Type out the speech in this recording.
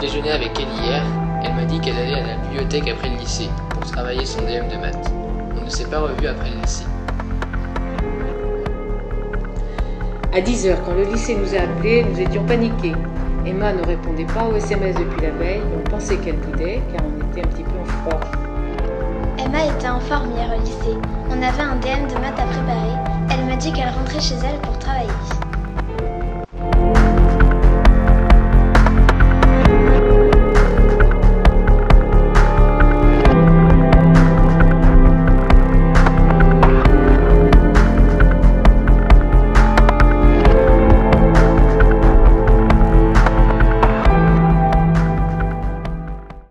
déjeuné avec elle hier, elle m'a dit qu'elle allait à la bibliothèque après le lycée pour travailler son DM de maths. On ne s'est pas revu après le lycée. À 10h, quand le lycée nous a appelés, nous étions paniqués. Emma ne répondait pas aux SMS depuis la veille on pensait qu'elle bidait car on était un petit peu en froid. Emma était en forme hier au lycée. On avait un DM de maths à préparer. Elle m'a dit qu'elle rentrait chez elle pour travailler.